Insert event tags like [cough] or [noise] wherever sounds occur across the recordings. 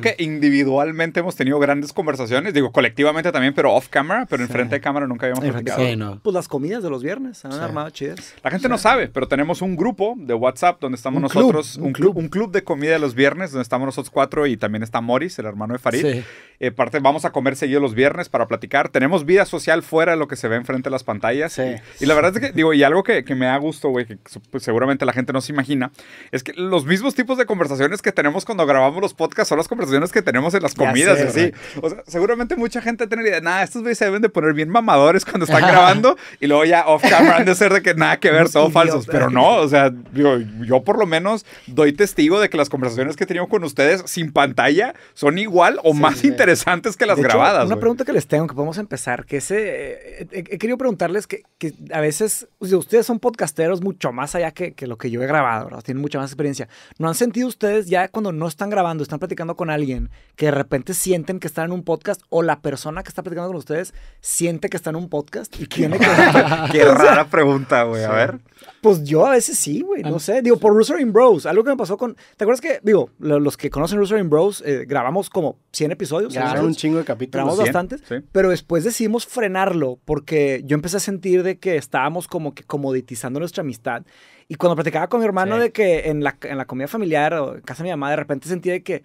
siento que individualmente hemos tenido grandes conversaciones, digo, colectivamente también, pero off camera, pero en frente de cámara nunca habíamos platicado. Sí, no. Pues las comidas de los viernes, han Sí. armado chidas. La gente no sabe, pero tenemos un grupo de WhatsApp donde estamos Un club, nosotros, un un, club. club. un club de comida de los viernes, donde estamos nosotros cuatro y también está Morris, el hermano de Farid. Sí. Eh, parte, vamos a comer seguido los viernes para platicar. Tenemos vida social fuera de lo que se ve enfrente de las pantallas. Sí. Y, y la verdad es que, digo, y algo que, que me da gusto, güey, que pues, seguramente la gente no se imagina, es que los mismos tipos de conversaciones que tenemos cuando grabamos los podcasts son las conversaciones que tenemos en las comidas. sé, y así. O sea, seguramente mucha gente tiene la idea, nada, estos güeyes se deben de poner bien mamadores cuando están grabando y luego ya off camera han de ser de que nada que ver, [laughs] idiotas. falsos. Pero no, o sea, digo, yo por lo menos doy testigo de que las conversaciones que he tenido con ustedes sin pantalla son igual o más sí. interesantes que las De hecho, grabadas. Una güey. pregunta que les tengo, que podemos empezar, que ese, eh, he, he querido preguntarles que, que a veces, o sea, ustedes son podcasteros mucho más allá que, que lo que yo he grabado, ¿verdad? Tienen mucha más experiencia. ¿No han sentido ustedes ya cuando no están grabando, están platicando con alguien, que de repente sienten que están en un podcast o la persona que está platicando con ustedes siente que está en un podcast y tiene que... [laughs] Qué rara pregunta, güey. A ver. Pues yo a veces sí, güey, no sé. Digo, por Rooster in Bros, algo que me pasó con... ¿Te acuerdas que, digo, lo- los que conocen Rooster in Bros, eh, grabamos como 100 episodios? Grabaron un chingo de capítulos. Grabamos 100, bastantes, sí. pero después decidimos frenarlo porque yo empecé a sentir de que estábamos como que comoditizando nuestra amistad. Y cuando platicaba con mi hermano Sí. de que en la, en la comida familiar o en casa de mi mamá, de repente sentía de que,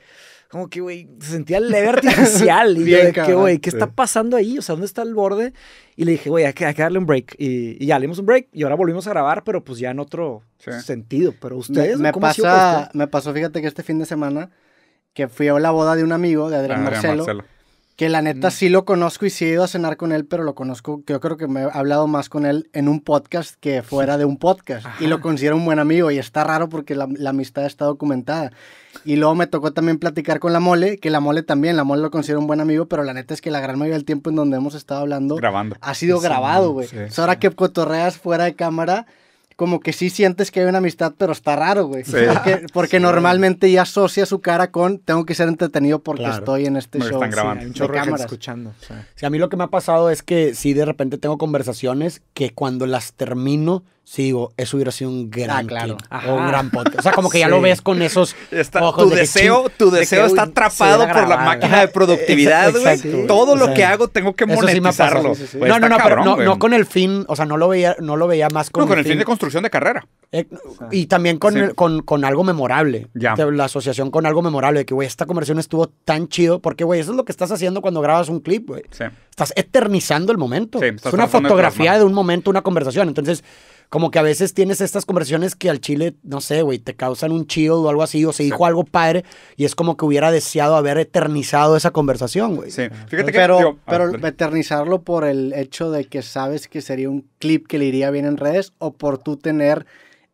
como que, güey, se sentía leve [laughs] artificial. y yo de que, cabrón, güey, ¿qué sí. está pasando ahí? O sea, ¿dónde está el borde? Y le dije, güey, hay que, hay que darle un break. Y, y ya le dimos un break y ahora volvimos a grabar, pero pues ya en otro Sí. sentido. Pero Me, ustedes, me ¿cómo ha sido para pasa, me pasó, fíjate que este fin de semana que fui a la boda de un amigo, de Adrián Adrián Marcelo, Marcelo. Que la Mm. neta sí lo conozco y sí he ido a cenar con él, pero lo conozco, yo creo que me he hablado más con él en un podcast que fuera de un podcast. Y lo considero un buen amigo y está raro porque la, la amistad está documentada. Y luego me tocó también platicar con la mole, que la mole también, la mole lo considero un buen amigo, pero la neta es que la gran mayoría del tiempo en donde hemos estado hablando Grabando. ha sido Sí, grabado, güey. sí, sea, ahora que cotorreas fuera de cámara, como que sí sientes que hay una amistad, pero está raro, güey. Sí. Porque, porque normalmente ya asocia su cara con tengo que ser entretenido porque Claro. estoy en este Porque show. están grabando. Hay un de chorro de gente cámaras. escuchando. a mí lo que me ha pasado es que sí, de repente tengo conversaciones que cuando las termino, sí digo, eso hubiera sido un gran Ah, claro. o un gran podcast. O sea, como que ya Sí. lo ves con esos Está- ojos tu de deseo, ching- tu de deseo está atrapado por la máquina de productividad, güey. Exacto. Todo lo O sea, que hago tengo que monetizarlo. sí, No, no, no, pero no, con el fin, o sea, no lo veía, no lo veía más con, No, con el fin de construcción de carrera. Eh, y también con, Sí. el- con, con algo memorable. Ya. La asociación con algo memorable. De que, güey, esta conversación estuvo tan chido. Porque, güey, eso es lo que estás haciendo cuando grabas un clip, güey. Sí. Estás eternizando el momento. Sí, es una fotografía de un momento, una conversación. Entonces, como que a veces tienes estas conversaciones que al chile, no sé, güey, te causan un chill o algo así. O se dijo algo padre. Y es como que hubiera deseado haber eternizado esa conversación, güey. Sí. Fíjate que. Pero, digo, ah, pero eternizarlo por el hecho de que sabes que sería un clip que le iría bien en redes o por tú tener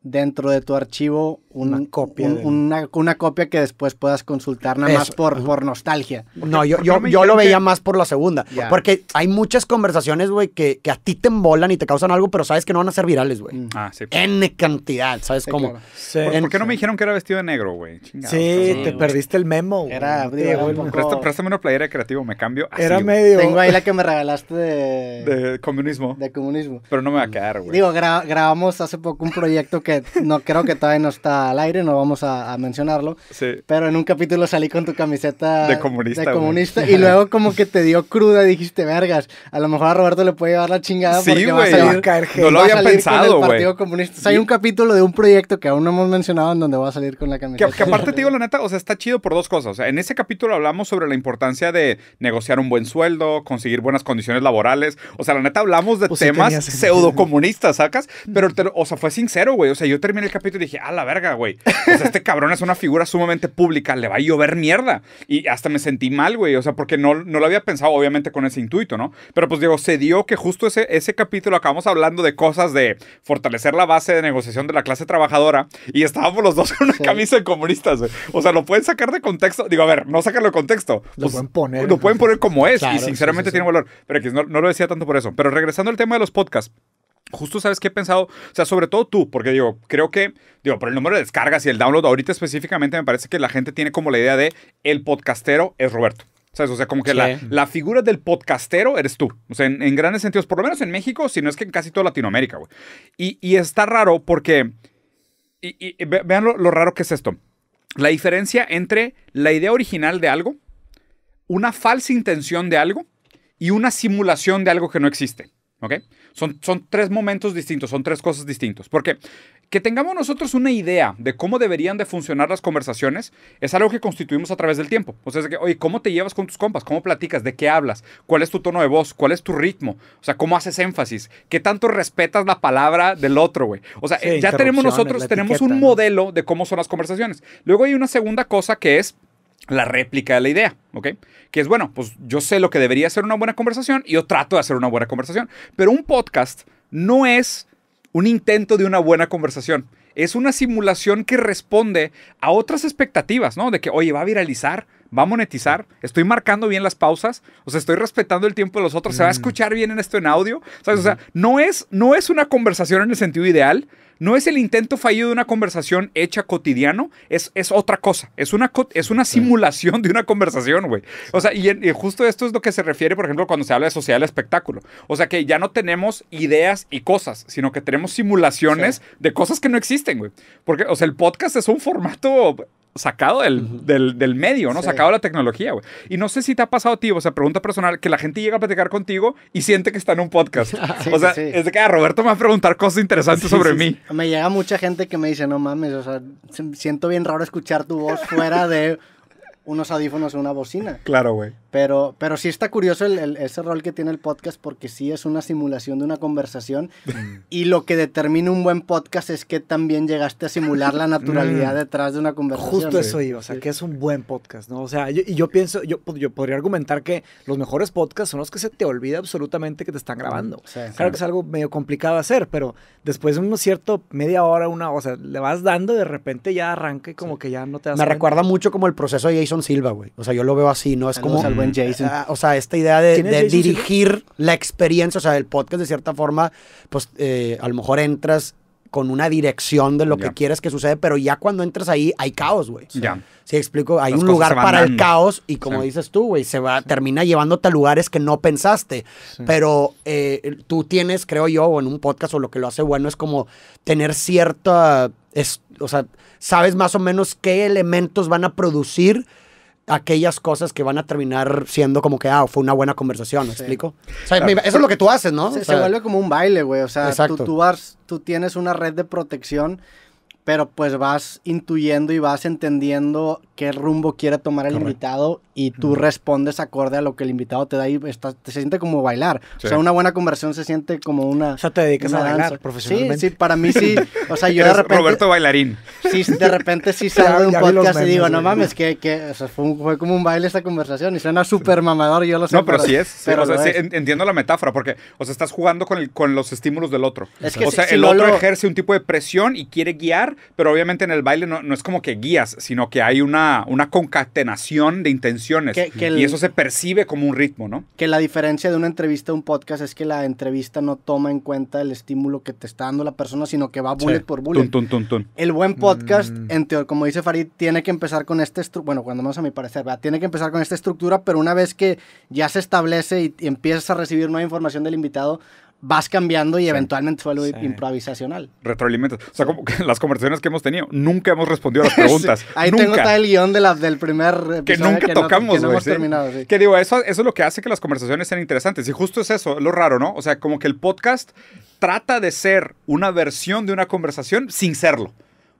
dentro de tu archivo un- Una copia un- una, una copia que después puedas consultar nada más por, por nostalgia. No, yo, ¿Por qué yo, yo lo veía que- más por la segunda. Porque hay muchas conversaciones, güey, que, que a ti te embolan y te causan algo, pero sabes que no van a ser virales, güey. Mm. Ah, sí. N cantidad, ¿sabes Sí, cómo? claro. Sí. ¿Por, qué no me dijeron que era vestido de negro, güey? Sí, te perdiste el memo. güey. Era- te digo, un poco- préstame una playera de creativo, me cambio. así, Era güey. medio. Tengo ahí la que me regalaste de, De comunismo. de comunismo. Pero no me va a quedar, güey. Digo, gra- grabamos hace poco un proyecto que no creo que todavía no está al aire, no vamos a, a mencionarlo. Sí. Pero en un capítulo salí con tu camiseta De comunista, de güey. comunista, y [laughs] luego como que te dio cruda y dijiste, vergas, a lo mejor a Roberto le puede llevar la chingada Sí, porque va a güey. salir, Va a caer No lo había salir pensado, güey. Partido Comunista. O sea, hay un capítulo de un proyecto que aún no hemos mencionado en donde va a salir con la camiseta. que aparte te digo la neta, o sea, está chido por dos cosas. O sea, en ese capítulo hablamos sobre la importancia de negociar un buen sueldo, conseguir buenas condiciones laborales. O sea, la neta hablamos de Pues sí temas tenía sentido. pseudocomunistas, ¿sacas? Pero, te o sea, fue sincero, güey. O sea, yo terminé el capítulo y dije, a la verga, güey. O sea, este cabrón es una figura sumamente pública, le va a llover mierda. Y hasta me sentí mal, güey. O sea, porque no, no lo había pensado, obviamente, con ese intuito, ¿no? Pero pues digo, se dio que justo ese, ese capítulo acabamos hablando de cosas de fortalecer la base de negociación de la clase trabajadora y estábamos los dos con una Sí. camisa de comunistas, güey. O sea, lo pueden sacar de contexto. Digo, a ver, no sacarlo de contexto. Lo Pues, pueden poner. Lo pueden poner como es Claro, y sinceramente sí, sí. tiene valor. Pero que no, no lo decía tanto por eso. Pero regresando al tema de los podcasts. Justo sabes qué he pensado, o sea, sobre todo tú, porque digo, creo que, digo, por el número de descargas y el download, ahorita específicamente me parece que la gente tiene como la idea de el podcastero es Roberto. ¿Sabes? O sea, como que Sí. la, la figura del podcastero eres tú. O sea, en, en grandes sentidos, por lo menos en México, si no es que en casi toda Latinoamérica, güey. Y, y está raro porque, y, y ve- vean lo, lo raro que es esto. la diferencia entre la idea original de algo, una falsa intención de algo y una simulación de algo que no existe. ¿Ok? Son, son tres momentos distintos, son tres cosas distintas. Porque que tengamos nosotros una idea de cómo deberían de funcionar las conversaciones es algo que constituimos a través del tiempo. O sea, es que, oye, ¿cómo te llevas con tus compas? ¿Cómo platicas? ¿De qué hablas? ¿Cuál es tu tono de voz? ¿Cuál es tu ritmo? O sea, ¿cómo haces énfasis? ¿Qué tanto respetas la palabra del otro, güey? O sea, Sí, ya tenemos nosotros, tenemos etiqueta, un ¿no? modelo de cómo son las conversaciones. Luego hay una segunda cosa que es la réplica de la idea, ¿ok? Que es, bueno, pues yo sé lo que debería ser una buena conversación y yo trato de hacer una buena conversación. Pero un podcast no es un intento de una buena conversación. Es una simulación que responde a otras expectativas, ¿no? De que, oye, va a viralizar, va a monetizar, estoy marcando bien las pausas, o sea, estoy respetando el tiempo de los otros, se va a escuchar bien en esto en audio, ¿sabes? O sea, no es, no es una conversación en el sentido ideal, no es el intento fallido de una conversación hecha cotidiano, es, es otra cosa. Es una, es una simulación de una conversación, güey. O sea, y, justo esto es lo que se refiere, por ejemplo, cuando se habla de sociedad del espectáculo. O sea, que ya no tenemos ideas y cosas, sino que tenemos simulaciones de cosas que no existen, güey. Porque, o sea, el podcast es un formato sacado del, del, del medio, ¿no? Sí. Sacado de la tecnología, güey. Y no sé si te ha pasado a ti, o sea, pregunta personal, que la gente llega a platicar contigo y siente que está en un podcast. [laughs] Sí, o sea, sí, es de que ah, Roberto me va a preguntar cosas interesantes sobre mí. Me llega mucha gente que me dice, no mames, o sea, se- siento bien raro escuchar tu voz fuera de unos audífonos o una bocina. Claro, güey. Pero, pero sí está curioso el- el- ese rol que tiene el podcast porque sí es una simulación de una conversación y lo que determina un buen podcast es que también llegaste a simular la naturalidad Mm. detrás de una conversación. Justo eso iba, o sea, que es un buen podcast, ¿no? O sea, yo- y yo pienso, yo, pod- yo podría argumentar que los mejores podcasts son los que se te olvida absolutamente que te están grabando. Sí. Claro que es algo medio complicado de hacer, pero después de unos cierto media hora, una, o sea, le vas dando y de repente ya arranca y como que ya no te das Me cuenta. recuerda mucho como el proceso de Jason Silva, güey. O sea, yo lo veo así, ¿no? Es Saludos como... buen Jason. Ah, o sea, esta idea de, dirigir la experiencia, o sea, el podcast de cierta forma, pues eh, a lo mejor entras con una dirección de lo Ya. que quieres que suceda, pero ya cuando entras ahí hay caos, güey. Ya. Sí, explico, hay Las un lugar para el caos y como Sí. dices tú, güey, se va, termina llevándote a lugares que no pensaste. Pero eh, tú tienes, creo yo, o en un podcast o lo que lo hace bueno es como tener cierta, es, o sea, sabes más o menos qué elementos van a producir aquellas cosas que van a terminar siendo como que, ah, fue una buena conversación, ¿me Sí. explico? O sea, me- eso es lo que tú haces, ¿no? Se, O se sea, vuelve como un baile, güey. O sea, tú, Exacto. tú, vas, tú tienes una red de protección, pero pues vas intuyendo y vas entendiendo qué rumbo quiere tomar el Correcto. invitado y tú respondes acorde a lo que el invitado te da y estás- te se siente como bailar. Sí. O sea, una buena conversación se siente como una... O sea, te dedicas a bailar danza. profesionalmente. Sí, sí, para mí sí. [laughs] O sea, yo de repente... Roberto Bailarín. Sí, de repente sí [laughs] salgo de un podcast y memes, digo, no mames, que, que o sea, fue, un- fue como un baile esta conversación y suena súper mamador, yo lo sé. No, pero sí es. sí, pero o sea, sí, entiendo la metáfora, porque, o sea, estás jugando con, el- con los estímulos del otro. Es que o si- sea, si el no otro lo- ejerce un tipo de presión y quiere guiar, pero obviamente en el baile no, no es como que guías, sino que hay una, una concatenación de intenciones. Que- que el- Y eso se percibe como un ritmo, ¿no? que la diferencia de una entrevista a un podcast es que la entrevista no toma en cuenta el estímulo que te está dando la persona, sino que va bullet por bullet. Tun, tun, tun, tun. El buen podcast, Mm. en teoría, como dice Farid, tiene que empezar con esta estructura, bueno, cuando menos a mi parecer, ¿verdad? tiene que empezar con esta estructura, pero una vez que ya se establece y, y empiezas a recibir nueva información del invitado, vas cambiando y eventualmente vuelve Sí. improvisacional. Retroalimentas. O sea, como que las conversaciones que hemos tenido, nunca hemos respondido a las [laughs] preguntas. Sí. Ahí nunca. tengo todo el guion de la, del primer episodio que nunca no- tocamos, que no güey. hemos terminado. Que digo, eso, eso es lo que hace que las conversaciones sean interesantes. Y justo es eso, es lo raro, ¿no? O sea, como que el podcast trata de ser una versión de una conversación sin serlo.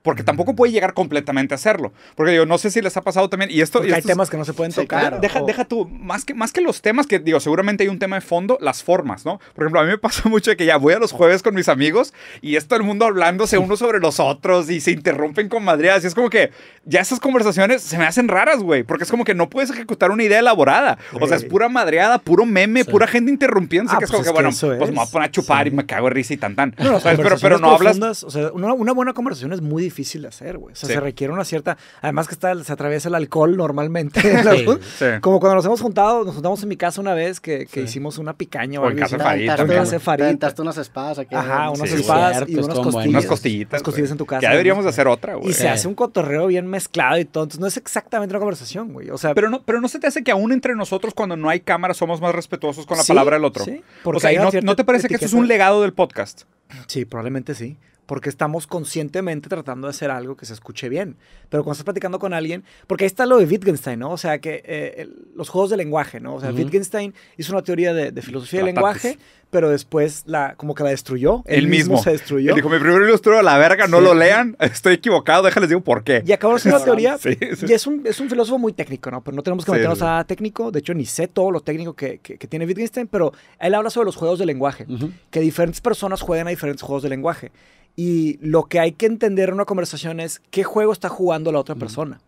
Porque tampoco puede llegar completamente a serlo. Porque digo, no sé si les ha pasado también. Y esto. Y hay temas que no se pueden Sí, tocar. claro. Deja, o- deja tú, más que, más que los temas, que digo, seguramente hay un tema de fondo, las formas, ¿no? Por ejemplo, a mí me pasa [laughs] mucho de que ya voy a los jueves con mis amigos y es todo el mundo hablándose unos sobre los otros y se interrumpen con madreadas. Y es como que ya esas conversaciones se me hacen raras, güey, porque es como que no puedes ejecutar una idea elaborada. O sea, es pura madreada, puro meme, pura gente interrumpiéndose, Ah, que es pues como es que, bueno, eso pues me voy a poner a chupar y me cago de risa y tan tan. No, las ¿Sabes? Pero, no hablas. O sea, una, una buena conversación es muy difícil de hacer, güey. O sea, Sí. se requiere una cierta. Además que está, se atraviesa el alcohol normalmente. Sí. Como cuando nos hemos juntado, nos juntamos en mi casa una vez que, que hicimos una picaña O en algo casa así. de Farid Te también. Casa aventaste unas espadas aquí. Ajá, unas Sí, espadas cierto, y unas costillas. Unas costillitas. Unas costillas en tu casa. Ya deberíamos de hacer otra, güey. Y se hace un cotorreo bien mezclado y todo. Entonces no es exactamente una conversación, güey. O sea, Pero no, pero no se te hace que aún entre nosotros, cuando no hay cámara, somos más respetuosos con la Sí, palabra del otro. sí, o porque sea, ¿y una no, ¿no te parece que esto es un legado del podcast? Sí, probablemente sí. Porque estamos conscientemente tratando de hacer algo que se escuche bien. Pero cuando estás platicando con alguien, porque ahí está lo de Wittgenstein, ¿no? O sea, que eh, los juegos de lenguaje, ¿no? O sea. Wittgenstein hizo una teoría de, de filosofía del lenguaje, pero después la, como que la destruyó. Él mismo. se destruyó. Él dijo, mi primer ilustro a la verga, no lo lean. [laughs] Estoy equivocado, déjales digo por qué. Y acabó siendo una [laughs] teoría. Sí, sí. Y es un, es un filósofo muy técnico, ¿no? Pero no tenemos que meternos a técnico. De hecho, ni sé todo lo técnico que, que- que tiene Wittgenstein, pero él habla sobre los juegos de lenguaje. Que diferentes personas juegan a diferentes juegos de lenguaje. Y lo que hay que entender en una conversación es qué juego está jugando la otra persona.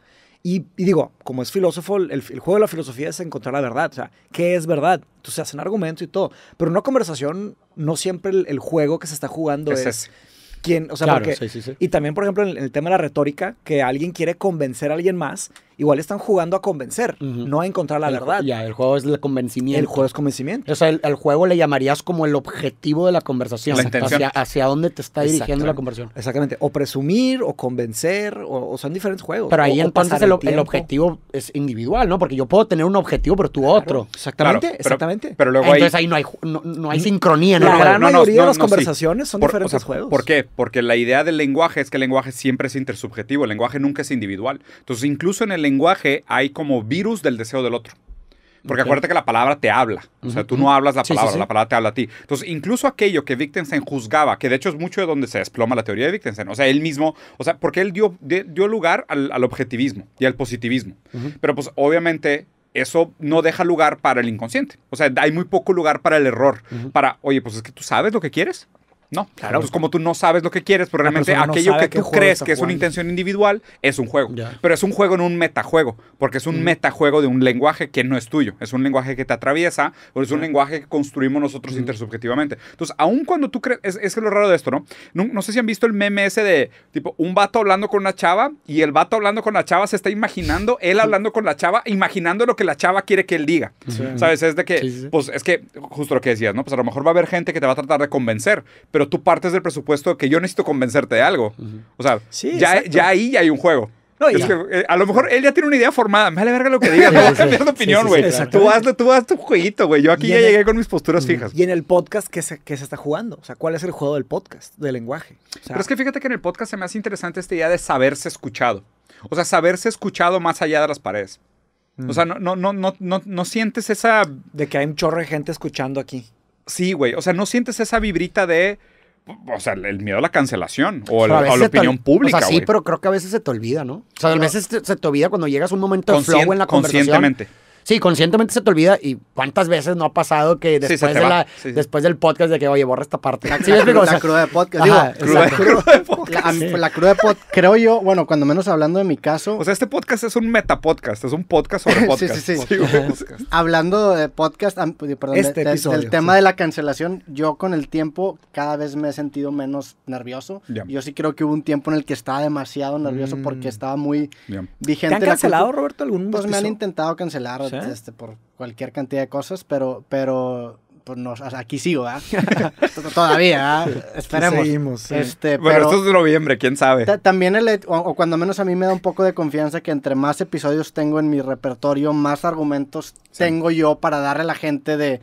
Y, y digo, como es filósofo, el, el juego de la filosofía es encontrar la verdad. O sea, ¿qué es verdad? Entonces hacen argumentos y todo. Pero en una conversación, no siempre el, el juego que se está jugando Es es, quién. O sea, Claro, porque sí, sí, sí. y también, por ejemplo, en el, en el tema de la retórica, que alguien quiere convencer a alguien más, igual están jugando a convencer, no a encontrar la El- verdad. Ya, el juego es el convencimiento. El juego es convencimiento. O sea, el, el juego le llamarías como el objetivo de la conversación. La intención. Hacia, hacia dónde te está dirigiendo la conversación. Exactamente. O presumir, o convencer, o, o son diferentes juegos. Pero ahí O- entonces el, el objetivo es individual, ¿no? Porque yo puedo tener un objetivo, pero tú otro. Exactamente, Claro, exactamente. Pero luego ahí... Entonces ahí no hay, no, no hay sincronía en la el no, juego. gran no, no, mayoría no, de las no, sí. conversaciones son Por- diferentes o sea, juegos. ¿Por qué? Porque la idea del lenguaje es que el lenguaje siempre es intersubjetivo, el lenguaje nunca es individual. Entonces, incluso en el lenguaje hay como virus del deseo del otro. Porque Ok. acuérdate que la palabra te habla. O sea, tú no hablas la Sí, sí, palabra, sí. la palabra te habla a ti. Entonces, incluso aquello que Wittgenstein juzgaba, que de hecho es mucho de donde se desploma la teoría de Wittgenstein. O sea, él mismo, o sea, porque él dio, de- dio lugar al, al objetivismo y al positivismo. Pero pues obviamente eso no deja lugar para el inconsciente. O sea, hay muy poco lugar para el error. Para, oye, pues es que tú sabes lo que quieres. No, claro. Entonces, como tú no sabes lo que quieres, pero realmente no aquello que tú crees que es una intención individual es un juego. Pero es un juego en un metajuego, porque es un metajuego de un lenguaje que no es tuyo. Es un lenguaje que te atraviesa, o es un lenguaje que construimos nosotros intersubjetivamente. Entonces, aun cuando tú crees, es, es que lo raro de esto, ¿no? ¿no? no sé si han visto el meme ese de, tipo, un vato hablando con una chava y el vato hablando con la chava se está imaginando, él hablando con la chava, imaginando lo que la chava quiere que él diga. ¿Sabes? Es de que, Sí, sí, sí. pues es que, justo lo que decías, ¿no? Pues a lo mejor va a haber gente que te va a tratar de convencer, pero tú partes del presupuesto de que yo necesito convencerte de algo. O sea, Sí, ya, ya ahí ya hay un juego. No, y- Es que, eh, a lo mejor él ya tiene una idea formada. Me vale verga lo que digas. No va a cambiar de opinión, sí, sí, güey. tú, hazle, tú haz tu jueguito, güey. Yo aquí ya el- llegué con mis posturas fijas. Y en el podcast, ¿qué se, qué se está jugando? O sea, ¿cuál es el juego del podcast, del lenguaje? O sea, Pero es que fíjate que en el podcast se me hace interesante esta idea de saberse escuchado. O sea, saberse escuchado más allá de las paredes. O sea, no, no, no, no, no, no sientes esa. de que hay un chorro de gente escuchando aquí. Sí, güey. O sea, no sientes esa vibrita de. O sea, el miedo a la cancelación o, a la, o opinión pública, O sea, sí, pero creo que a veces se te olvida, ¿no? O sea, a veces te- se te olvida cuando llegas a un momento de flow en la conversación. conscientemente. Sí, conscientemente se te olvida. ¿Y cuántas veces no ha pasado que después, de la, Sí, sí. después del podcast de que, oye, borra esta parte? La, Sí, la o cruda de podcast. ajá, Digo, Cruda- de [laughs] podcast. la, cruda de podcast, creo yo, bueno, cuando menos hablando de mi caso, O sea, este podcast es un metapodcast, es un podcast sobre [laughs] Sí, podcast. sí, sí. güey. hablando de podcast, perdón, Este de- episodio, del tema sí. de la cancelación, yo con el tiempo cada vez me he sentido menos nervioso. Yo sí creo que hubo un tiempo en el que estaba demasiado nervioso Mm. porque estaba muy Ya. ¿Te vigente. han la cancelado. Roberto, algún Pues me han intentado cancelar Este, por cualquier cantidad de cosas, pero, pero pues no, aquí sigo, ¿verdad? [laughs] Todavía, ¿verdad? Esperemos. Seguimos, sí. Este, Bueno, pero esto es de noviembre, quién sabe. ta- también el, o cuando menos a mí me da un poco de confianza que entre más episodios tengo en mi repertorio, más argumentos tengo yo para darle a la gente de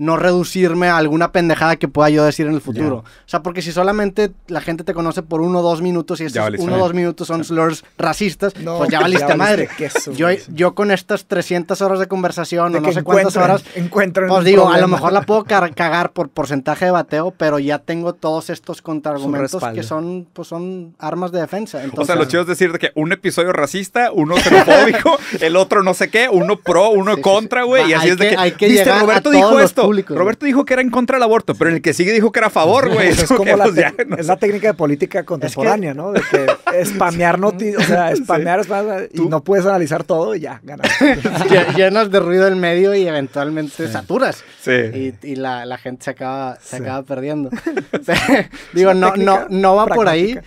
no reducirme a alguna pendejada que pueda yo decir en el futuro. O sea, porque si solamente la gente te conoce por uno o dos minutos y esos Ya valiste uno o dos minutos son slurs racistas, No, pues ya valiste ya madre. valiste queso, yo, yo con estas 300 horas de conversación De o no sé cuántas horas, encuentren pues digo, a lo mejor la puedo [laughs] cagar por porcentaje de bateo, pero ya tengo todos estos contraargumentos que son, pues son armas de defensa. O sea, Entonces, lo chido es decir de que un episodio racista, uno xenofóbico, [laughs] el otro no sé qué, uno pro, uno Sí, contra, sí. güey. Y así hay es de que- hay que ¿Viste? Roberto dijo esto. Públicos, Roberto dijo que era en contra del aborto, pero en el que sigue dijo que era a favor, güey. Es [laughs] como la, ya, no es sé. la técnica de política contemporánea, ¿no? De que spamear noticias, o sea, [laughs] spamear, spamear, y no puedes analizar todo y ya, ganaste. lle- [laughs] llenas de ruido el medio y eventualmente saturas. Sí. Y, y la, la gente se acaba, se Sí. acaba perdiendo. digo, no, no, no va por ahí.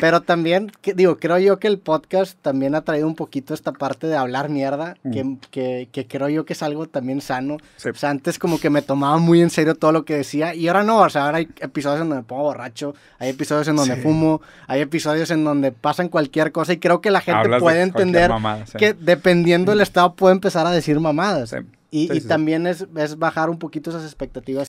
Pero también, que- digo, creo yo que el podcast también ha traído un poquito esta parte de hablar mierda, que, que, que creo yo que es algo también sano. Sí. O sea, antes como que me tomaba muy en serio todo lo que decía y ahora no, o sea, ahora hay episodios en donde me pongo borracho, hay episodios en donde Sí. fumo, hay episodios en donde pasan cualquier cosa y creo que la gente Hablas puede entender mamada, sí. que dependiendo del estado puede empezar a decir mamadas. Y, Sí, y sí, también es, es bajar un poquito esas expectativas